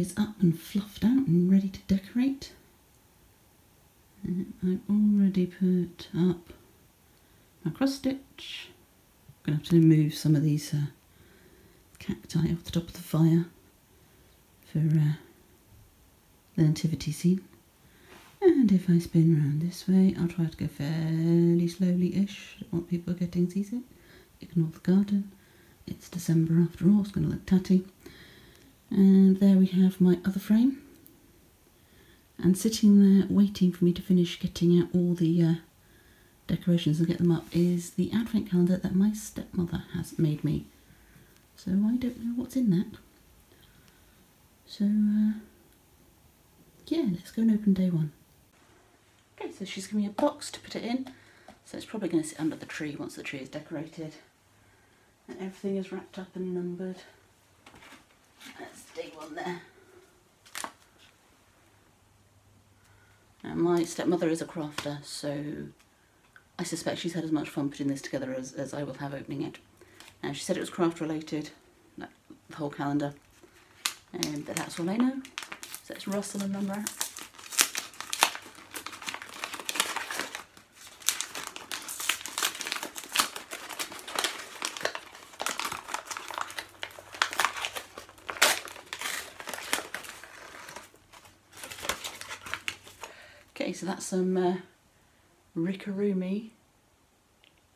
is up and fluffed out and ready to decorate. Uh, I've already put up my cross stitch. I'm going to have to remove some of these uh, cacti off the top of the fire for uh, the nativity scene. And if I spin round this way, I'll try to go fairly slowly-ish. Don't want people getting seasick. Ignore the garden. It's December after all, it's going to look tatty. And there we have my other frame. And sitting there waiting for me to finish getting out all the uh, decorations and get them up is the advent calendar that my stepmother has made me. So I don't know what's in that. So uh, yeah, let's go and open day one. Okay, so she's given me a box to put it in. So it's probably going to sit under the tree once the tree is decorated. And everything is wrapped up and numbered. That's day one there. And my stepmother is a crafter, so I suspect she's had as much fun putting this together as, as I will have opening it. And she said it was craft related, the whole calendar. Um, but that's all I know. So let's rustle and number so that's some uh, Ricorumi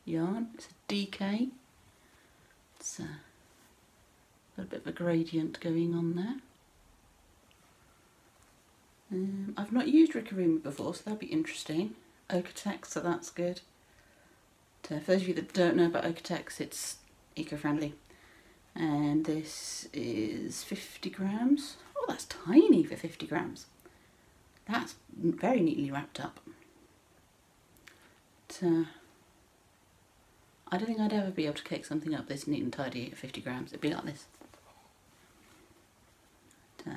yarn. It's a DK. It's a little bit of a gradient going on there. Um, I've not used Ricorumi before, so that'll be interesting. Oeko-Tex, so that's good. Uh, for those of you that don't know about Oeko-Tex, it's eco-friendly. And this is 50 grams. Oh, that's tiny for 50 grams. That's very neatly wrapped up. But, uh, I don't think I'd ever be able to cake something up this neat and tidy at 50 grams. It'd be like this. But, uh,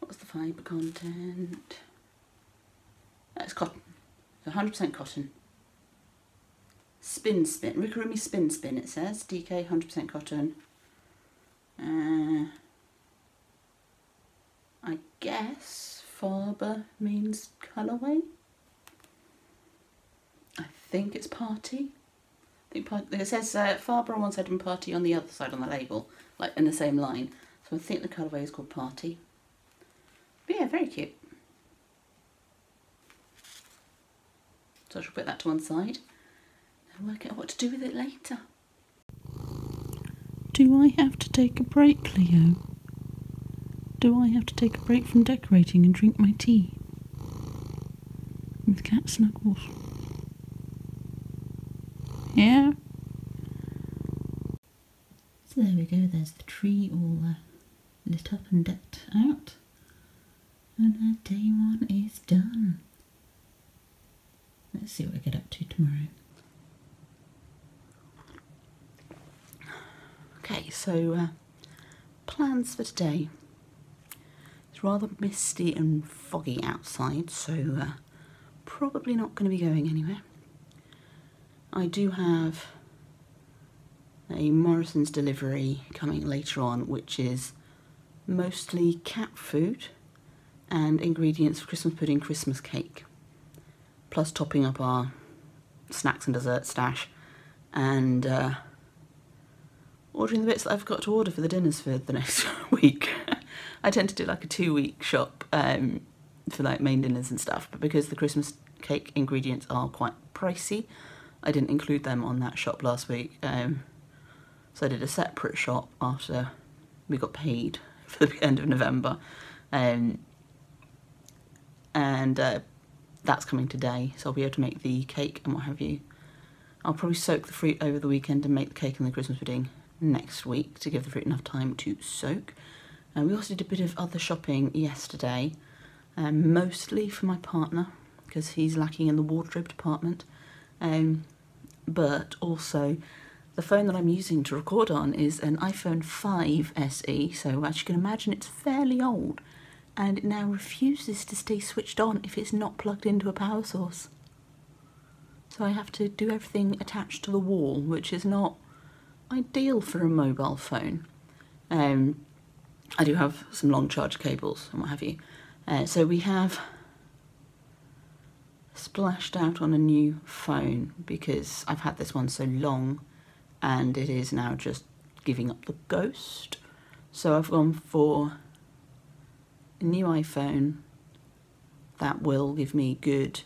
what's the fibre content? That's cotton. 100% cotton. Spin spin. Ricorumi spin spin it says. DK 100% cotton. Uh, I guess Faber means colourway. I think it's party. I think part, it says uh, on one side and party on the other side on the label, like in the same line. So I think the colourway is called party. But yeah, very cute. So I shall put that to one side and work out what to do with it later. Do I have to take a break, Leo? Do I have to take a break from decorating and drink my tea? With cat snuggles. Yeah? So there we go, there's the tree all uh, lit up and decked out. And our day one is done. Let's see what I get up to tomorrow. Okay, so uh, plans for today. It's rather misty and foggy outside, so uh, probably not going to be going anywhere. I do have a Morrison's delivery coming later on, which is mostly cat food and ingredients for Christmas pudding, Christmas cake, plus topping up our snacks and dessert stash, and uh, ordering the bits that I've got to order for the dinners for the next week. I tend to do like a two week shop um, for like main dinners and stuff, but because the Christmas cake ingredients are quite pricey, I didn't include them on that shop last week. Um, so I did a separate shop after we got paid for the end of November. Um, and uh, that's coming today, so I'll be able to make the cake and what have you. I'll probably soak the fruit over the weekend and make the cake and the Christmas pudding next week to give the fruit enough time to soak. And we also did a bit of other shopping yesterday, um, mostly for my partner because he's lacking in the wardrobe department. Um, but also, the phone that I'm using to record on is an iPhone 5 SE, so as you can imagine, it's fairly old, and it now refuses to stay switched on if it's not plugged into a power source. So I have to do everything attached to the wall, which is not ideal for a mobile phone. Um, I do have some long charge cables and what have you. Uh, so we have splashed out on a new phone because I've had this one so long and it is now just giving up the ghost. So I've gone for a new iPhone that will give me good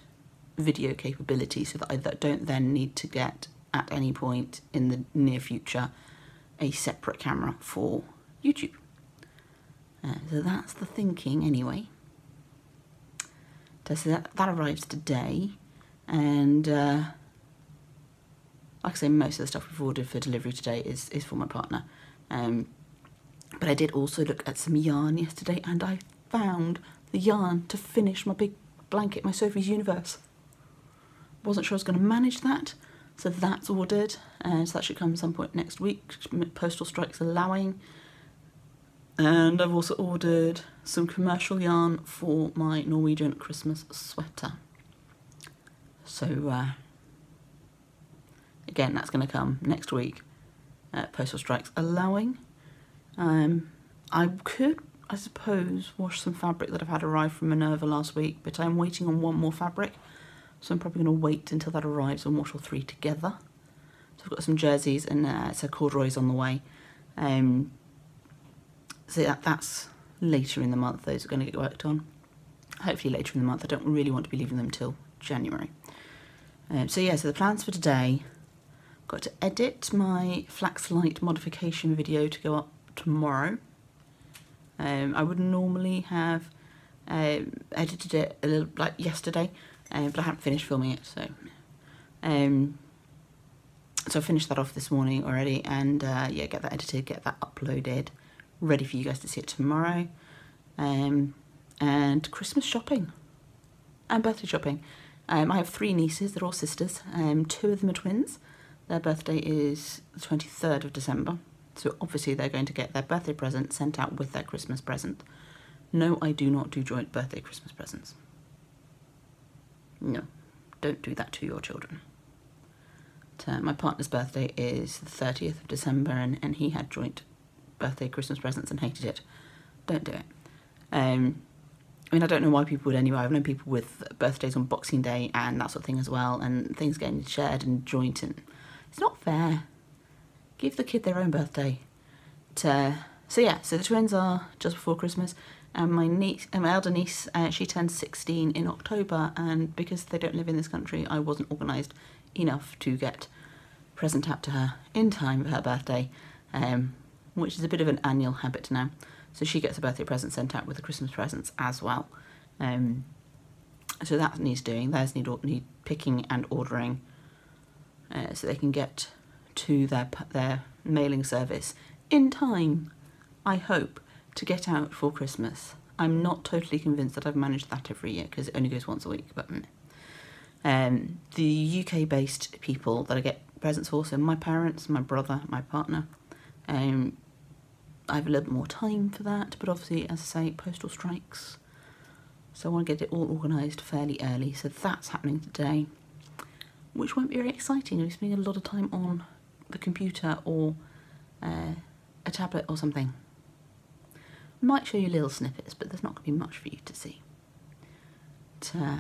video capability so that I don't then need to get at any point in the near future a separate camera for YouTube. Uh, so that's the thinking anyway. So that, that arrives today and uh, like I say most of the stuff we've ordered for delivery today is, is for my partner. Um, but I did also look at some yarn yesterday and I found the yarn to finish my big blanket, my Sophie's Universe. Wasn't sure I was going to manage that, so that's ordered. And so that should come some point next week, postal strikes allowing. And I've also ordered some commercial yarn for my Norwegian Christmas sweater. So, uh, again, that's going to come next week, uh, postal strikes allowing. Um, I could, I suppose, wash some fabric that I've had arrive from Minerva last week, but I'm waiting on one more fabric. So I'm probably going to wait until that arrives and wash all three together. So I've got some jerseys and uh, so corduroys on the way. Um, so that, that's later in the month, those are going to get worked on. Hopefully later in the month, I don't really want to be leaving them till January. Um, so yeah, so the plans for today, got to edit my flax light modification video to go up tomorrow. Um, I would normally have um, edited it a little like yesterday, um, but I haven't finished filming it, so um, so I finished that off this morning already, and uh, yeah, get that edited, get that uploaded, ready for you guys to see it tomorrow, um, and Christmas shopping and birthday shopping. Um, I have three nieces, they're all sisters, um, two of them are twins. Their birthday is the 23rd of December, so obviously they're going to get their birthday present sent out with their Christmas present. No, I do not do joint birthday Christmas presents. No, don't do that to your children. Uh, my partner's birthday is the 30th of December and, and he had joint birthday Christmas presents and hated it. Don't do it. Um, I mean, I don't know why people would anyway. I've known people with birthdays on Boxing Day and that sort of thing as well, and things getting shared and joint, and it's not fair. Give the kid their own birthday. To, so yeah, so the twins are just before Christmas, and my niece, and my elder niece, uh, she turns 16 in October, and because they don't live in this country, I wasn't organised enough to get present out to her in time for her birthday, um, which is a bit of an annual habit now. So she gets a birthday present sent out with the Christmas presents as well. Um, so that needs doing. Theirs need, need picking and ordering uh, so they can get to their, their mailing service in time, I hope, to get out for Christmas. I'm not totally convinced that I've managed that every year because it only goes once a week, but mm. um, the UK based people that I get presents for, so my parents, my brother, my partner, um, I have a little bit more time for that, but obviously, as I say, postal strikes. So I want to get it all organised fairly early. So that's happening today, which won't be very exciting. I'll be spending a lot of time on the computer or uh, a tablet or something. Might show you little snippets, but there's not going to be much for you to see. But, uh,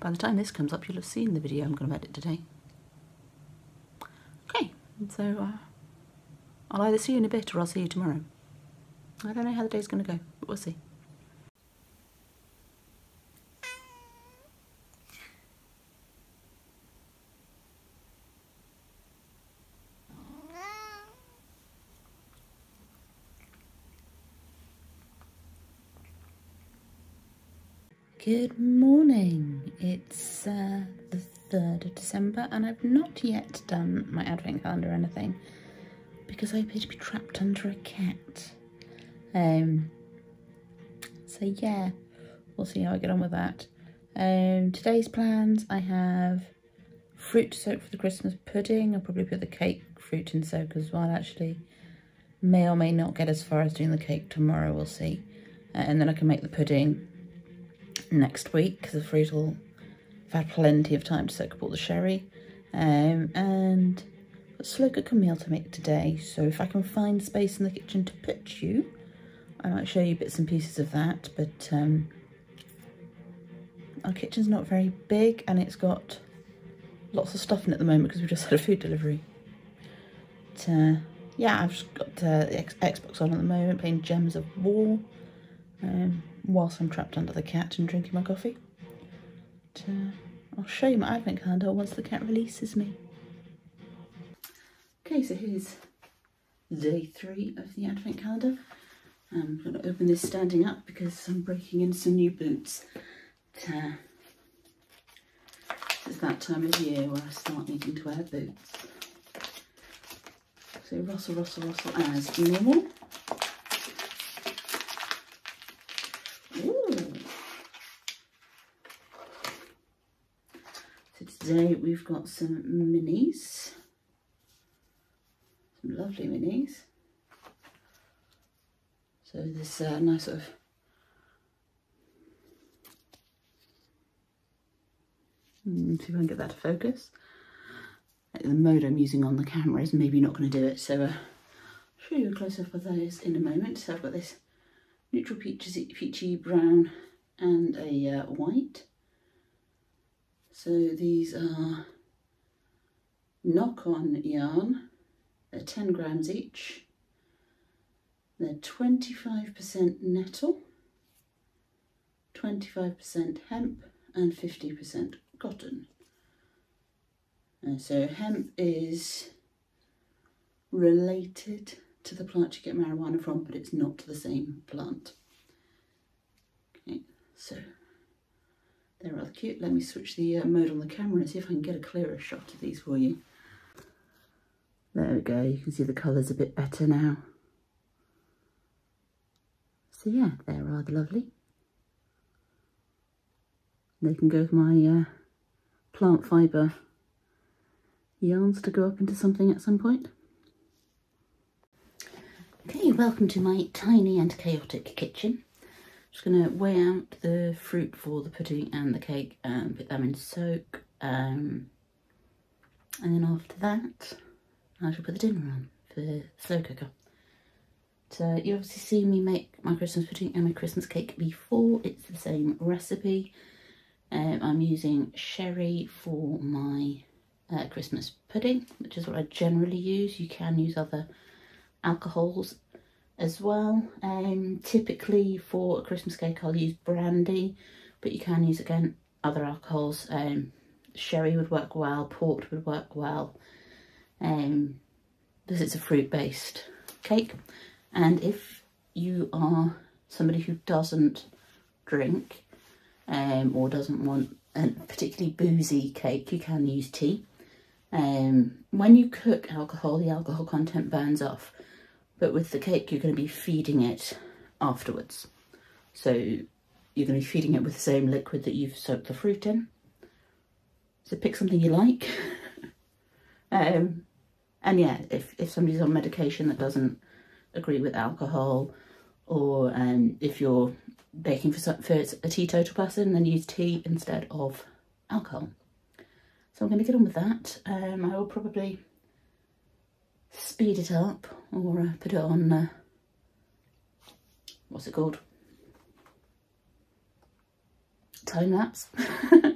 by the time this comes up, you'll have seen the video I'm going to edit today. Okay, so uh, I'll either see you in a bit or I'll see you tomorrow. I don't know how the day's going to go, but we'll see. Good morning. It's uh, the 3rd of December and I've not yet done my advent calendar or anything because I appear to be trapped under a cat. Um, so yeah, we'll see how I get on with that. Um, today's plans, I have fruit soak for the Christmas pudding. I'll probably put the cake fruit in soak as well, actually. May or may not get as far as doing the cake tomorrow, we'll see. Uh, and then I can make the pudding next week, because the fruit will have had plenty of time to soak up all the sherry. Um, and got cooker meal to make today, so if I can find space in the kitchen to put you, I might show you bits and pieces of that, but um, our kitchen's not very big and it's got lots of stuff in at the moment because we just had a food delivery. But, uh, yeah, I've just got uh, the X Xbox on at the moment, playing Gems of War, um, whilst I'm trapped under the cat and drinking my coffee. But, uh, I'll show you my advent calendar once the cat releases me. Okay, so here's day three of the advent calendar. I'm going to open this standing up because I'm breaking in some new boots. But, uh, it's that time of year where I start needing to wear boots. So rustle, rustle, rustle as normal. So today we've got some minis. Some lovely minis. So this uh, nice sort of hmm, see if I can get that to focus. The mode I'm using on the camera is maybe not going to do it, so uh, I'll show you a close-up of those in a moment. So I've got this neutral peachy, peachy brown and a uh, white. So these are knock-on yarn. They're 10 grams each. They're 25% nettle, 25% hemp and 50% cotton. Uh, so hemp is related to the plant you get marijuana from, but it's not the same plant. Okay, so they're rather cute. Let me switch the uh, mode on the camera and see if I can get a clearer shot of these for you. There we go, you can see the colours a bit better now. So yeah, they're rather lovely. They can go with my uh, plant fibre yarns to go up into something at some point. Okay, welcome to my tiny and chaotic kitchen. Just going to weigh out the fruit for the pudding and the cake and put them in soak. Um, and then after that, I shall put the dinner on for the slow cooker. So you obviously seen me make my Christmas pudding and my Christmas cake before. It's the same recipe. Um, I'm using sherry for my uh, Christmas pudding, which is what I generally use. You can use other alcohols as well. Um, typically for a Christmas cake I'll use brandy, but you can use again other alcohols. Um, sherry would work well, port would work well, um, because it's a fruit based cake. And if you are somebody who doesn't drink um, or doesn't want a particularly boozy cake, you can use tea. Um, when you cook alcohol, the alcohol content burns off. But with the cake, you're going to be feeding it afterwards. So you're going to be feeding it with the same liquid that you've soaked the fruit in. So pick something you like. um, and yeah, if, if somebody's on medication that doesn't agree with alcohol or um, if you're baking for, for a teetotal person then use tea instead of alcohol. So I'm going to get on with that. Um, I will probably speed it up or uh, put it on, uh, what's it called? Time lapse. uh,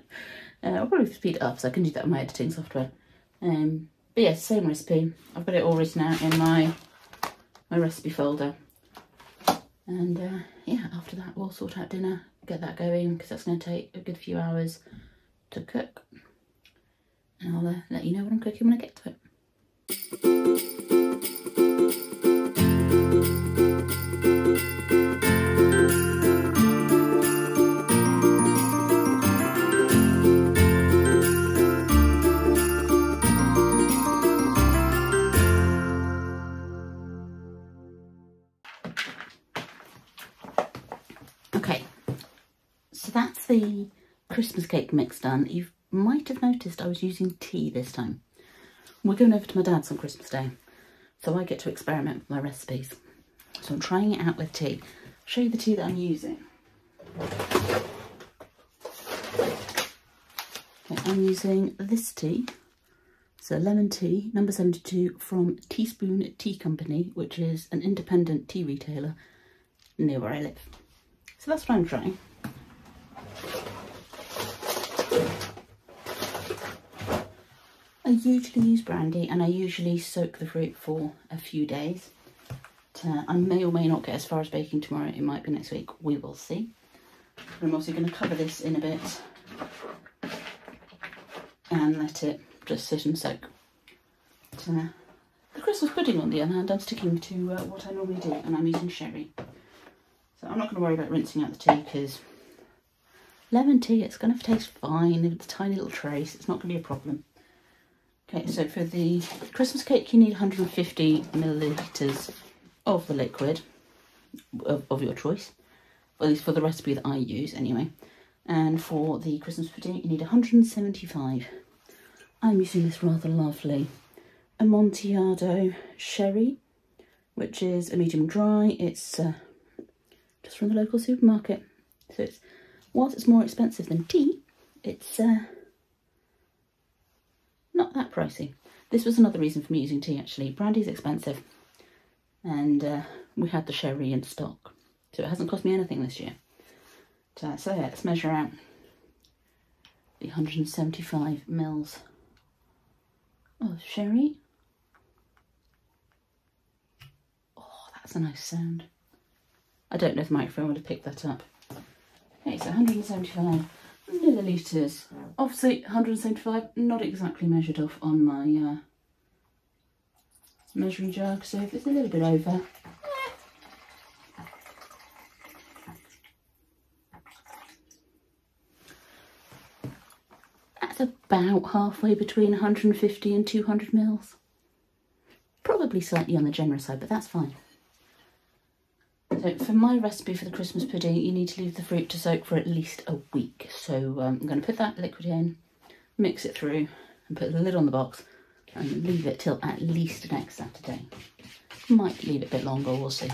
I'll probably speed it up so I can do that in my editing software. Um, but yeah, same recipe. I've got it all written out in my my recipe folder. And uh, yeah, after that we'll sort out dinner, get that going because that's going to take a good few hours to cook. And I'll uh, let you know what I'm cooking when I get to it. The Christmas cake mix done, you might have noticed I was using tea this time. We're going over to my dad's on Christmas Day, so I get to experiment with my recipes. So I'm trying it out with tea. I'll show you the tea that I'm using. Okay, I'm using this tea. So lemon tea, number 72 from Teaspoon Tea Company, which is an independent tea retailer near where I live. So that's what I'm trying. I usually use brandy and I usually soak the fruit for a few days. Uh, I may or may not get as far as baking tomorrow. It might be next week. We will see. I'm also going to cover this in a bit and let it just sit and soak. Uh, the Christmas pudding, on the other hand, I'm sticking to uh, what I normally do, and I'm using sherry. So I'm not going to worry about rinsing out the tea because lemon tea, it's going to taste fine. It's a tiny little trace. It's not going to be a problem. Okay, so for the Christmas cake, you need 150 millilitres of the liquid of, of your choice. At least for the recipe that I use, anyway. And for the Christmas pudding, you need 175 I'm using this rather lovely Amontillado Sherry, which is a medium dry. It's uh, just from the local supermarket. So it's, whilst it's more expensive than tea, it's uh, not that pricey. This was another reason for me using tea actually. Brandy's expensive and uh, we had the sherry in stock. So it hasn't cost me anything this year. So, so yeah, let's measure out the 175 mils Oh, sherry. Oh, that's a nice sound. I don't know if the microphone would have picked that up. Okay, so 175 millilitres. Obviously, 175, not exactly measured off on my uh, measuring jug, so if it's a little bit over, that's about halfway between 150 and 200 mils. Probably slightly on the generous side, but that's fine. So for my recipe for the Christmas pudding, you need to leave the fruit to soak for at least a week. So um, I'm going to put that liquid in, mix it through, and put the lid on the box, and leave it till at least next Saturday. Might leave it a bit longer, we'll see.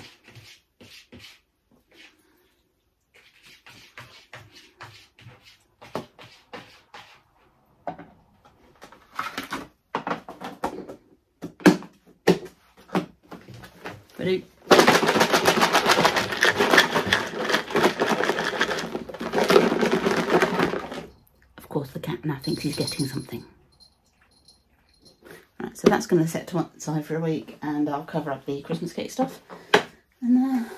Ready? Of course, the cat now thinks he's getting something. Right, so that's going to set to one side for a week and I'll cover up the Christmas cake stuff and uh,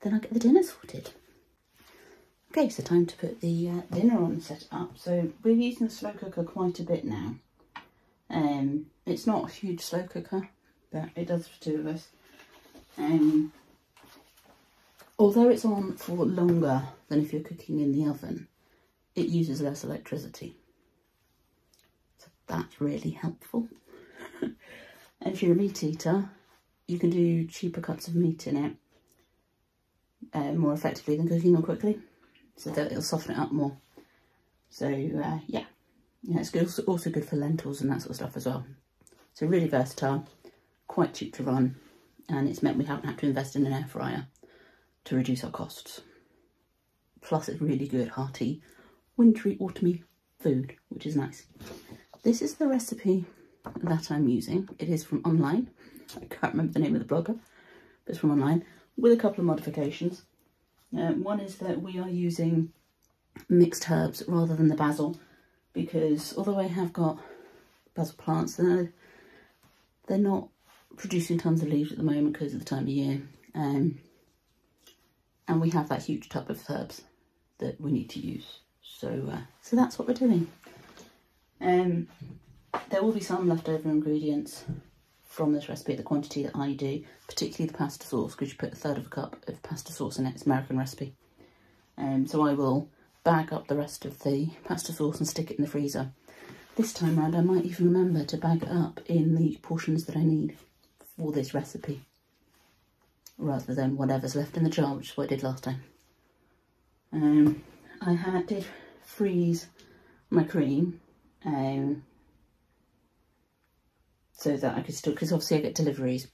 then I'll get the dinner sorted. Okay, so time to put the uh, dinner on set up. So we're using the slow cooker quite a bit now. Um, it's not a huge slow cooker, but it does for two of us. Um, although it's on for longer than if you're cooking in the oven, it uses less electricity. That's really helpful. if you're a meat eater, you can do cheaper cuts of meat in it uh, more effectively than cooking them quickly. So that it'll soften it up more. So uh, yeah, yeah, it's good, also good for lentils and that sort of stuff as well. So really versatile, quite cheap to run and it's meant we haven't had to invest in an air fryer to reduce our costs. Plus it's really good, hearty, wintry, autumny food, which is nice. This is the recipe that I'm using. It is from online. I can't remember the name of the blogger, but it's from online with a couple of modifications. Uh, one is that we are using mixed herbs rather than the basil because although I have got basil plants, they're, they're not producing tons of leaves at the moment because of the time of year. Um, and we have that huge tub of herbs that we need to use. So, uh, so that's what we're doing. Um, there will be some leftover ingredients from this recipe, the quantity that I do, particularly the pasta sauce, because you put a third of a cup of pasta sauce in it. It's American recipe. Um, so I will bag up the rest of the pasta sauce and stick it in the freezer. This time round, I might even remember to bag it up in the portions that I need for this recipe rather than whatever's left in the jar, which is what I did last time. Um, I had did freeze my cream um, so that I could still, because obviously I get deliveries,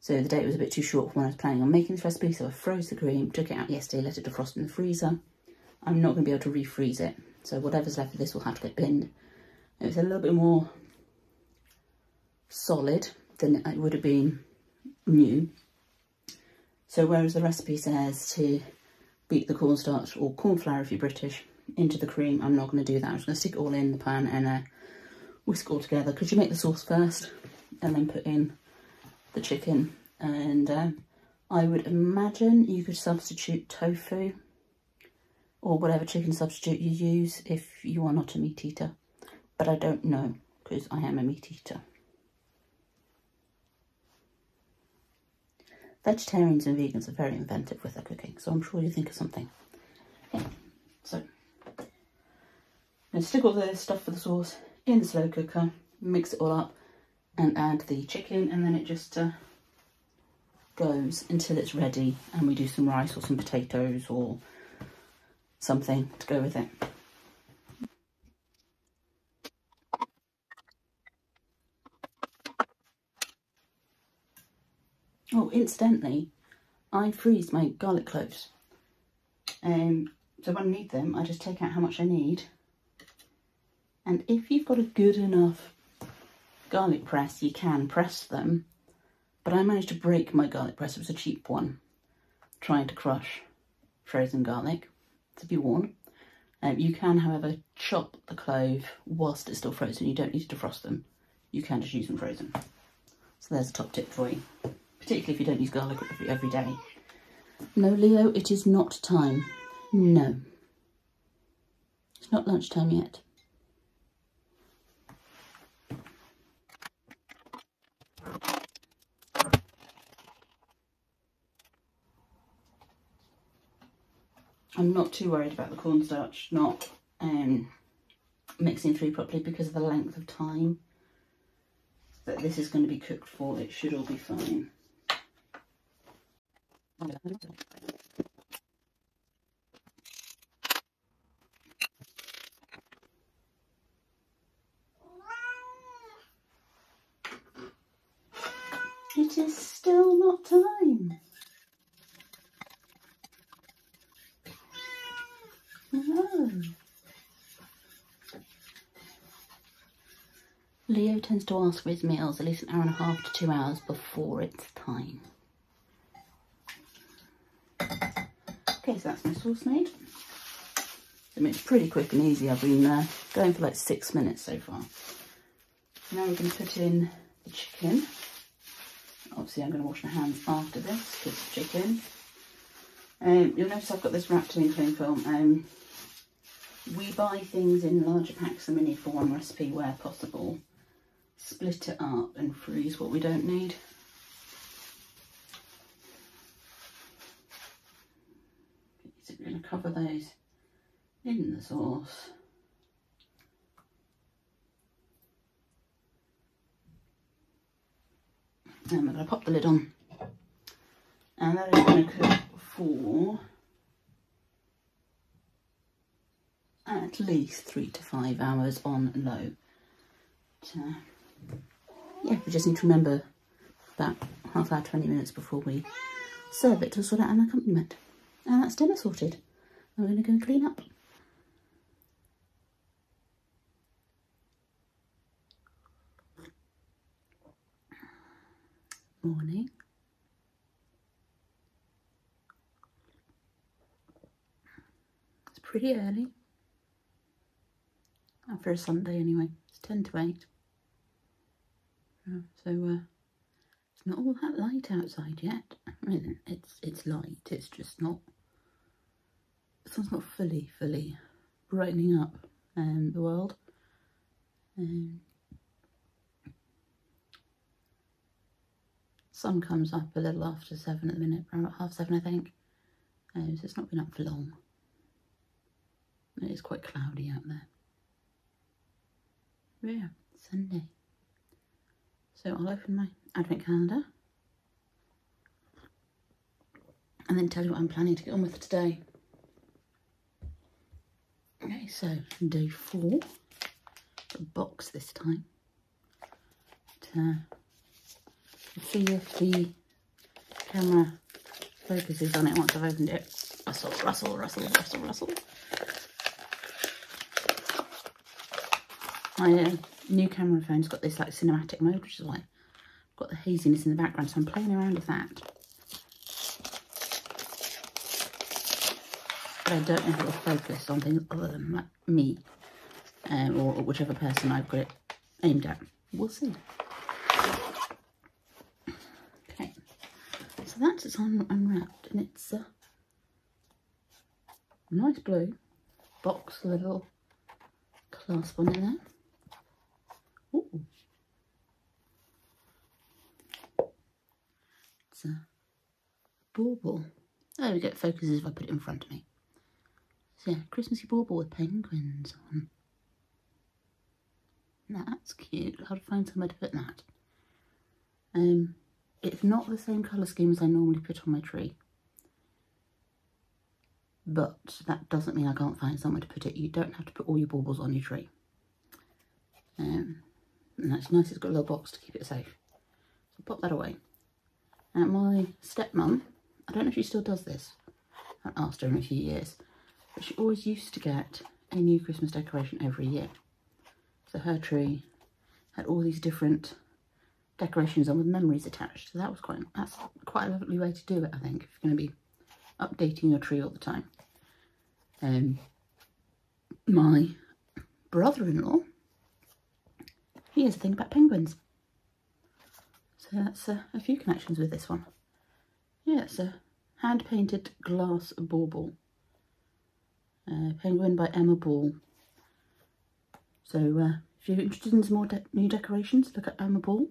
so the date was a bit too short for when I was planning on making this recipe, so I froze the cream, took it out yesterday, let it defrost in the freezer. I'm not going to be able to refreeze it, so whatever's left of this will have to get binned. It was a little bit more solid than it would have been new. So whereas the recipe says to beat the cornstarch or corn flour if you're British into the cream, I'm not going to do that. I'm just going to stick it all in the pan and uh, whisk all together because you make the sauce first and then put in the chicken. And um, I would imagine you could substitute tofu or whatever chicken substitute you use if you are not a meat eater. But I don't know because I am a meat eater. Vegetarians and vegans are very inventive with their cooking, so I'm sure you think of something. Okay, so I'm to stick all the stuff for the sauce in the slow cooker, mix it all up and add the chicken and then it just uh, goes until it's ready and we do some rice or some potatoes or something to go with it. Oh, incidentally, I freeze my garlic cloves. Um, so when I need them, I just take out how much I need. And if you've got a good enough garlic press, you can press them. But I managed to break my garlic press. It was a cheap one, trying to crush frozen garlic, to be warned. Um, you can, however, chop the clove whilst it's still frozen. You don't need to defrost them. You can just use them frozen. So there's a top tip for you particularly if you don't use garlic every, every day. No, Leo, it is not time. No. It's not lunchtime yet. I'm not too worried about the cornstarch not um, mixing through properly because of the length of time that this is going to be cooked for. It should all be fine. It is still not time. No. Leo tends to ask for his meals at least an hour and a half to two hours before it's time. Okay, so that's my sauce made. I mean, it's pretty quick and easy. I've been uh, going for like six minutes so far. Now we're going to put in the chicken. Obviously, I'm going to wash my hands after this because it's chicken. Um, you'll notice I've got this wrapped in cling film. Um, we buy things in larger packs of mini for one recipe where possible. Split it up and freeze what we don't need. we're going to cover those in the sauce. And we're going to pop the lid on. And that is going to cook for at least three to five hours on low. So, yeah, we just need to remember about half hour, 20 minutes before we serve it to sort out an accompaniment. And that's dinner sorted. I'm going to go and clean up. Morning. It's pretty early. For a Sunday anyway. It's 10 to 8. So uh, it's not all that light outside yet. I mean, it's, it's light, it's just not sun's not fully, fully brightening up um, the world. Um, sun comes up a little after seven at the minute, around half seven I think. Um, so it's not been up for long. It is quite cloudy out there. Yeah, Sunday. So I'll open my advent calendar and then tell you what I'm planning to get on with today. Okay, so day four, a box this time. To see if the camera focuses on it once I've opened it. Rustle, rustle, rustle, rustle, rustle. My uh, new camera phone's got this like cinematic mode, which is why I've got the haziness in the background. So I'm playing around with that. But I don't know how to focus on things other than me um, or whichever person I've got it aimed at. We'll see. Okay, so that's it's un unwrapped and it's a nice blue box with a little clasp on it there. It's a bauble. There we go, it focuses if I put it in front of me. So yeah, Christmassy bauble with penguins on. That's cute. I'll find somewhere to put that. Um, it's not the same colour scheme as I normally put on my tree. But that doesn't mean I can't find somewhere to put it. You don't have to put all your baubles on your tree. Um, and that's nice, it's got a little box to keep it safe. So pop that away. And my stepmom, I don't know if she still does this. I haven't asked her in a few years. But she always used to get a new Christmas decoration every year. So her tree had all these different decorations on with memories attached. So that was quite, that's quite a lovely way to do it, I think, if you're going to be updating your tree all the time. Um, my brother-in-law, he has a thing about penguins. So that's uh, a few connections with this one. Yeah, it's a hand-painted glass bauble. Uh, penguin by Emma Ball. So uh, if you're interested in some more de new decorations, look at Emma Ball.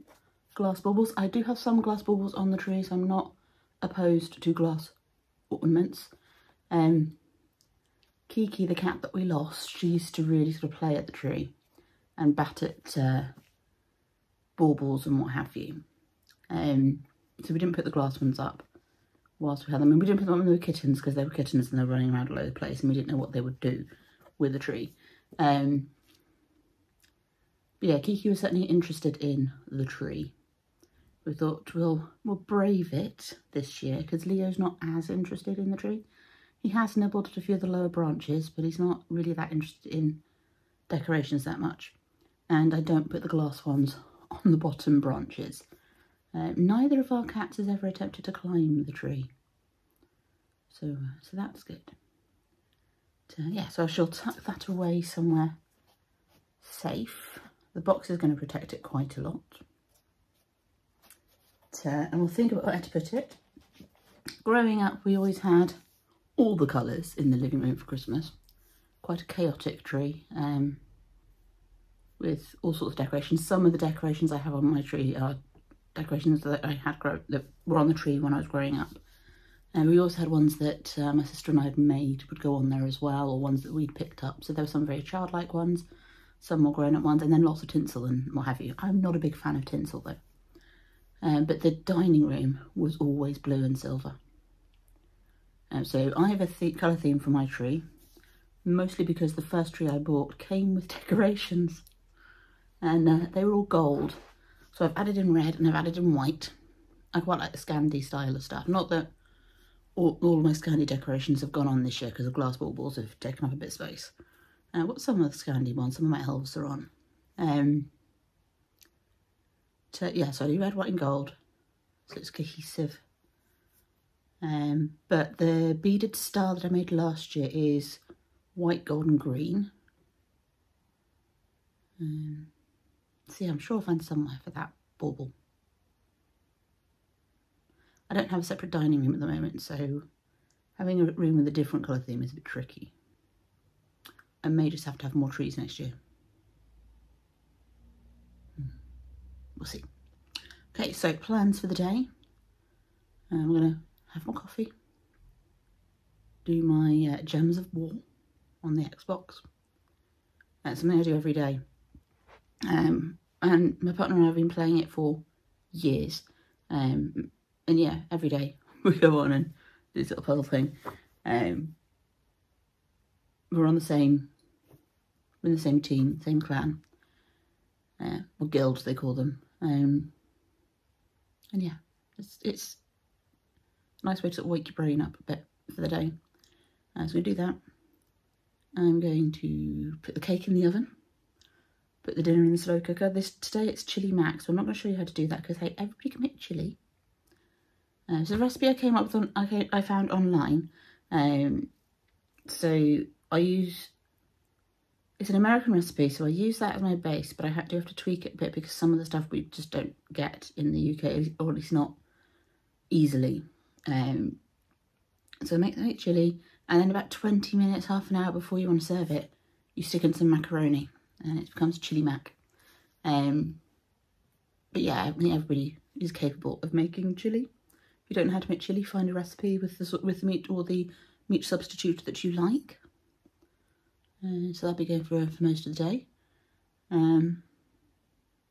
Glass baubles. I do have some glass baubles on the tree, so I'm not opposed to glass ornaments. Um, Kiki, the cat that we lost, she used to really sort of play at the tree and bat at uh, baubles and what have you. Um, so we didn't put the glass ones up whilst we had them. And we didn't put them on the kittens because they were kittens and they were running around all over the place and we didn't know what they would do with the tree. Um, but yeah, Kiki was certainly interested in the tree. We thought we'll, we'll brave it this year because Leo's not as interested in the tree. He has nibbled at a few of the lower branches, but he's not really that interested in decorations that much. And I don't put the glass ones on the bottom branches. Uh, neither of our cats has ever attempted to climb the tree. So, uh, so that's good. But, uh, yeah, so I shall tuck that away somewhere safe. The box is going to protect it quite a lot. But, uh, and we'll think about where to put it. Growing up, we always had all the colours in the living room for Christmas. Quite a chaotic tree um, with all sorts of decorations. Some of the decorations I have on my tree are decorations that I had grow that were on the tree when I was growing up. And we also had ones that uh, my sister and I had made would go on there as well, or ones that we'd picked up. So there were some very childlike ones, some more grown-up ones, and then lots of tinsel and what have you. I'm not a big fan of tinsel though. Um, but the dining room was always blue and silver. Um, so I have a th colour theme for my tree, mostly because the first tree I bought came with decorations. And uh, they were all gold. So I've added in red and I've added in white. I quite like the Scandi style of stuff. Not that all, all my Scandi decorations have gone on this year because the glass baubles have taken up a bit of space. Uh, what some of the Scandi ones, some of my elves are on. Um, so yeah, so I do red, white and gold. So it's cohesive. Um, but the beaded star that I made last year is white, gold and green. Um, see, I'm sure I'll find somewhere for that bauble. I don't have a separate dining room at the moment, so having a room with a different colour theme is a bit tricky. I may just have to have more trees next year. Hmm. We'll see. Okay, so plans for the day. I'm going to have my coffee, do my uh, Gems of War on the Xbox. That's something I do every day. Um, and my partner and I have been playing it for years. Um, and yeah, every day we go on and do this little puzzle thing. Um, we're on the same, we're in the same team, same clan, uh, or guilds they call them. Um, and yeah, it's, it's a nice way to sort of wake your brain up a bit for the day. Uh, so we do that. I'm going to put the cake in the oven put the dinner in the slow cooker. This Today it's chili mac, so I'm not going to show you how to do that because hey, everybody can make chili. Uh, so the recipe I came up with, on, I, I found online. Um, so I use, it's an American recipe, so I use that as my base, but I do have to tweak it a bit because some of the stuff we just don't get in the UK, or at least not easily. Um, so make, make chili, and then about 20 minutes, half an hour before you want to serve it, you stick in some macaroni, and it becomes chili mac. Um, but yeah, I think everybody is capable of making chili. If you don't know how to make chili, find a recipe with the with the meat or the meat substitute that you like. Uh, so that'll be going for, for most of the day. Um,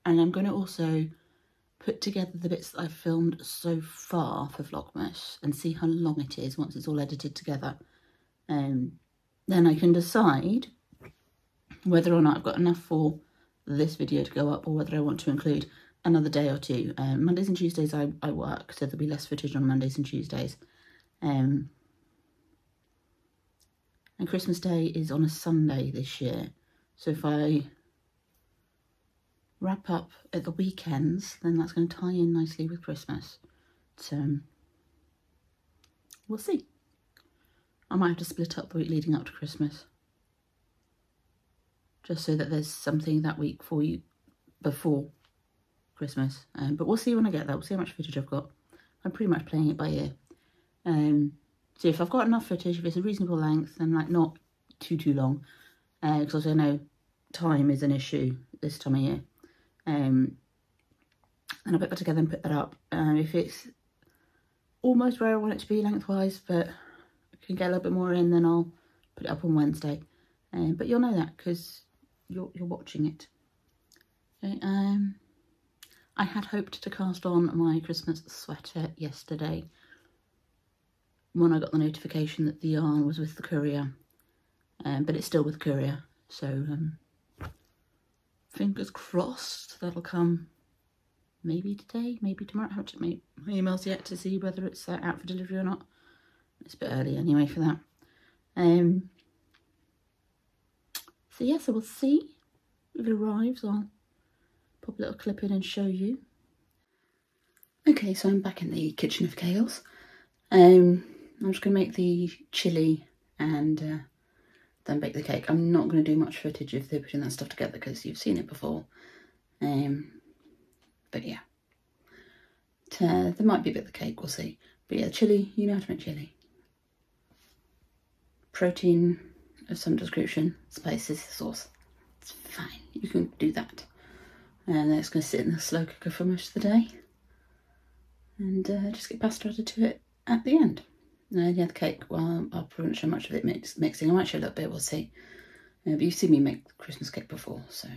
and I'm going to also put together the bits that I've filmed so far for Vlogmas and see how long it is once it's all edited together. Um, then I can decide whether or not I've got enough for this video to go up or whether I want to include another day or two. Um, Mondays and Tuesdays I, I work, so there'll be less footage on Mondays and Tuesdays. Um, and Christmas Day is on a Sunday this year. So if I wrap up at the weekends, then that's going to tie in nicely with Christmas. So we'll see. I might have to split up the week leading up to Christmas. Just so that there's something that week for you before Christmas. Um, but we'll see when I get there. We'll see how much footage I've got. I'm pretty much playing it by ear. Um, so if I've got enough footage, if it's a reasonable length and like not too, too long, because uh, I know time is an issue this time of year, um, and I'll put that together and put that up. Um, if it's almost where I want it to be lengthwise, but I can get a little bit more in, then I'll put it up on Wednesday. Um, but you'll know that because you're, you're watching it. Okay, um, I had hoped to cast on my Christmas sweater yesterday when I got the notification that the yarn was with the courier, um, but it's still with courier. So um, fingers crossed that'll come maybe today, maybe tomorrow. I haven't checked my, emails yet to see whether it's uh, out for delivery or not. It's a bit early anyway for that. Um, so yeah, so we'll see if it arrives. I'll pop a little clip in and show you. Okay, so I'm back in the kitchen of chaos. Um, I'm just going to make the chili and uh, then bake the cake. I'm not going to do much footage of they're putting that stuff together because you've seen it before. Um, but yeah. Uh, there might be a bit of the cake, we'll see. But yeah, chili, you know how to make chili. Protein of some description, spices, sauce. It's fine, you can do that. And then it's going to sit in the slow cooker for most of the day. And uh, just get pasta to it at the end. And yeah, the cake, well, I'll probably not show much of it mix, mixing. I might show a little bit, we'll see. Uh, but you've seen me make Christmas cake before, so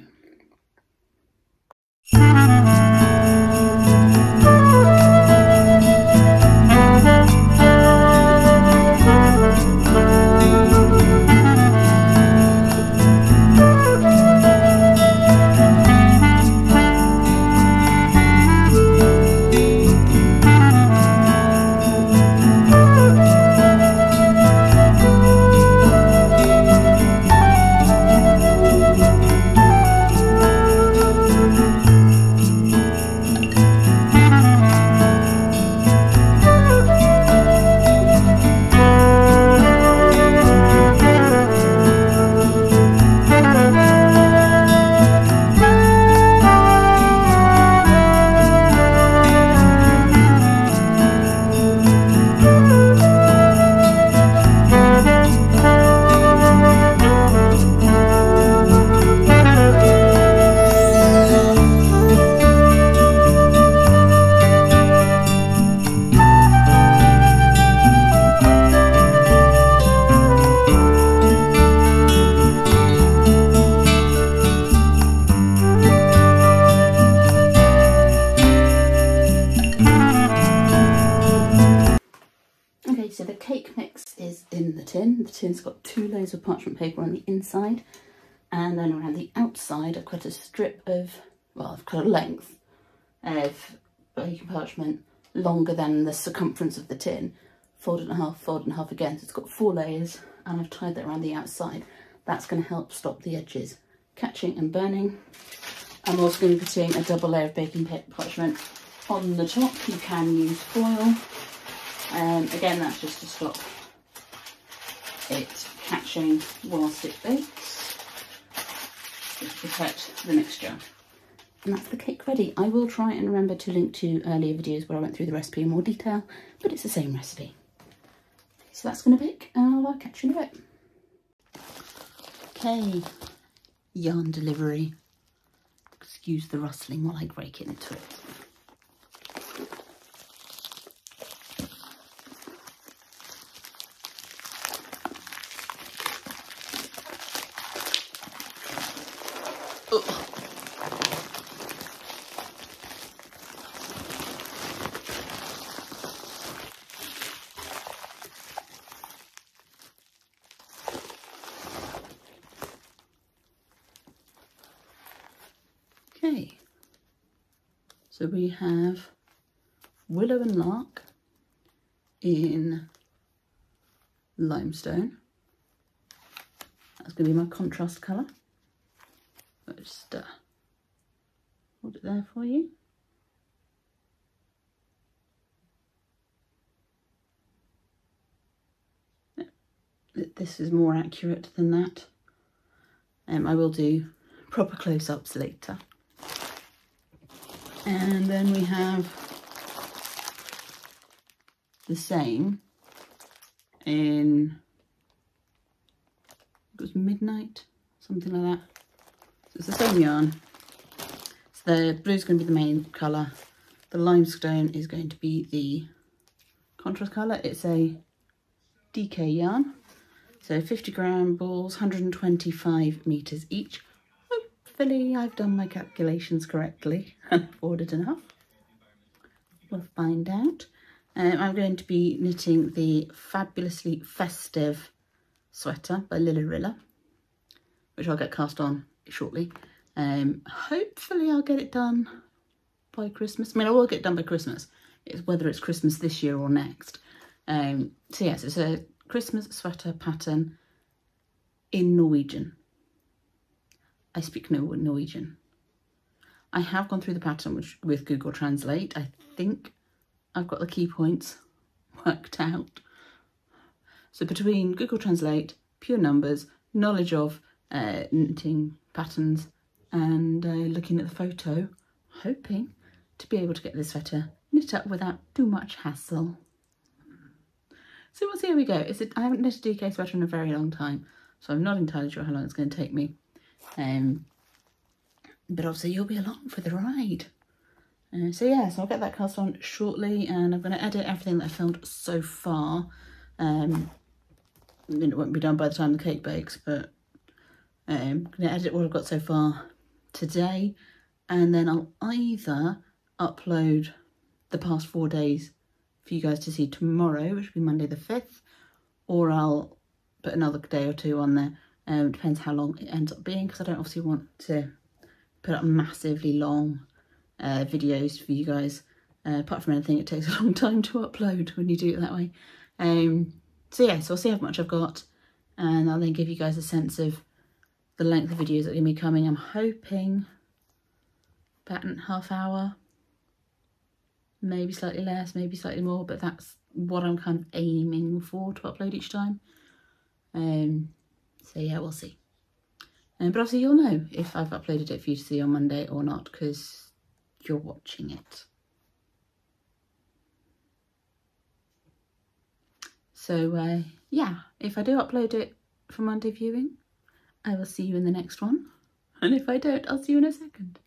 tin's got two layers of parchment paper on the inside and then around the outside I've cut a strip of, well I've cut a length of baking parchment longer than the circumference of the tin, folded in half, folded in half again, so it's got four layers and I've tied that around the outside. That's going to help stop the edges catching and burning. I'm also going to be putting a double layer of baking parchment on the top. You can use foil. Um, again, that's just to stop it catching whilst it bakes, to protect the mixture. And that's the cake ready. I will try and remember to link to earlier videos where I went through the recipe in more detail, but it's the same recipe. So that's going to bake, and I'll catch you in a bit. Okay, yarn delivery. Excuse the rustling while I break it into it. Okay, so we have Willow and Lark in limestone. That's going to be my contrast colour. Just uh, hold it there for you. This is more accurate than that. Um, I will do proper close-ups later. And then we have the same in, it was midnight, something like that. So it's the same yarn. The blue is going to be the main colour. The limestone is going to be the contrast colour. It's a DK yarn. So 50 gram balls, 125 metres each hopefully I've done my calculations correctly and ordered enough. We'll find out. Um, I'm going to be knitting the fabulously festive sweater by Lilyrilla, which I'll get cast on shortly. Um, hopefully I'll get it done by Christmas. I mean, I will get it done by Christmas. It's whether it's Christmas this year or next. Um, so yes, it's a Christmas sweater pattern in Norwegian. I speak no Norwegian. I have gone through the pattern with, with Google Translate. I think I've got the key points worked out. So between Google Translate, pure numbers, knowledge of uh, knitting patterns and uh, looking at the photo, hoping to be able to get this sweater knit up without too much hassle. So we'll see how we go. It's a, I haven't knit a DK sweater in a very long time, so I'm not entirely sure how long it's going to take me. Um, but obviously you'll be along for the ride. Uh, so yeah, so I'll get that cast on shortly and I'm going to edit everything that I filmed so far. Um, I mean, it won't be done by the time the cake bakes, but um, I'm going to edit what I've got so far today and then I'll either upload the past four days for you guys to see tomorrow, which will be Monday the 5th, or I'll put another day or two on there um, depends how long it ends up being because I don't obviously want to put up massively long uh, videos for you guys. Uh, apart from anything, it takes a long time to upload when you do it that way. Um, so yeah, so I'll see how much I've got and I'll then give you guys a sense of the length of videos that are going to be coming. I'm hoping about a half hour, maybe slightly less, maybe slightly more, but that's what I'm kind of aiming for to upload each time. Um, so yeah, we'll see. Um, but obviously you'll know if I've uploaded it for you to see on Monday or not because you're watching it. So uh, yeah, if I do upload it for Monday viewing, I will see you in the next one. And if I don't, I'll see you in a second.